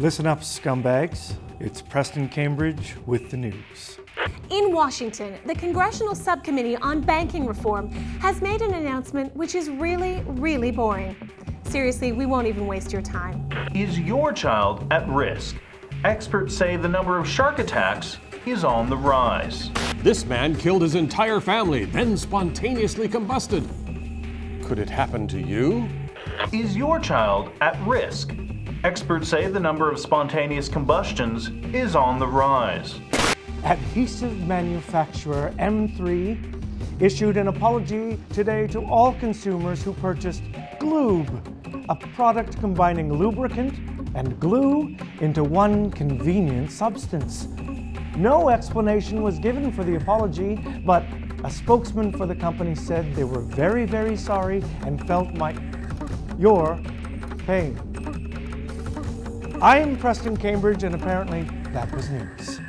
Listen up, scumbags. It's Preston Cambridge with the news. In Washington, the Congressional Subcommittee on Banking Reform has made an announcement which is really, really boring. Seriously, we won't even waste your time. Is your child at risk? Experts say the number of shark attacks is on the rise. This man killed his entire family, then spontaneously combusted. Could it happen to you? Is your child at risk? Experts say the number of spontaneous combustions is on the rise. Adhesive manufacturer M3 issued an apology today to all consumers who purchased Glube, a product combining lubricant and glue into one convenient substance. No explanation was given for the apology, but a spokesman for the company said they were very, very sorry and felt my your pain. I'm Preston Cambridge, and apparently that was news.